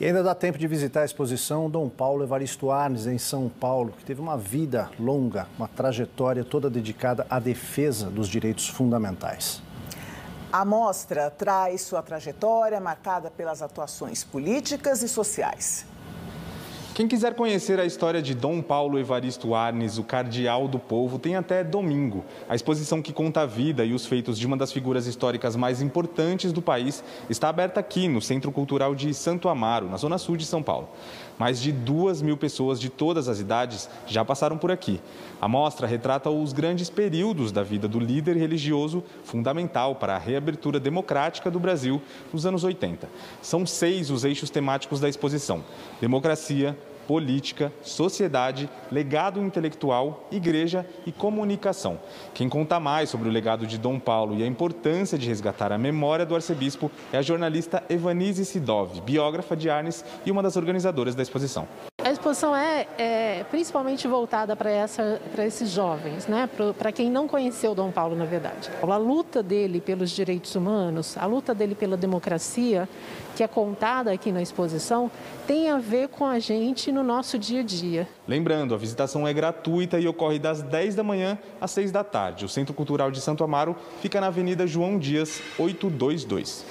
E ainda dá tempo de visitar a exposição Dom Paulo Evaristo Arnes, em São Paulo, que teve uma vida longa, uma trajetória toda dedicada à defesa dos direitos fundamentais. A mostra traz sua trajetória marcada pelas atuações políticas e sociais. Quem quiser conhecer a história de Dom Paulo Evaristo Arnes, o cardeal do povo, tem até domingo. A exposição que conta a vida e os feitos de uma das figuras históricas mais importantes do país está aberta aqui no Centro Cultural de Santo Amaro, na zona sul de São Paulo. Mais de duas mil pessoas de todas as idades já passaram por aqui. A mostra retrata os grandes períodos da vida do líder religioso fundamental para a reabertura democrática do Brasil nos anos 80. São seis os eixos temáticos da exposição: democracia, política, sociedade, legado intelectual, igreja e comunicação. Quem conta mais sobre o legado de Dom Paulo e a importância de resgatar a memória do arcebispo é a jornalista Evanise Sidov, biógrafa de Arnes e uma das organizadoras da exposição. Exposição é, é principalmente voltada para esses jovens, né? para quem não conheceu Dom Paulo, na verdade. A luta dele pelos direitos humanos, a luta dele pela democracia, que é contada aqui na exposição, tem a ver com a gente no nosso dia a dia. Lembrando, a visitação é gratuita e ocorre das 10 da manhã às 6 da tarde. O Centro Cultural de Santo Amaro fica na Avenida João Dias, 822.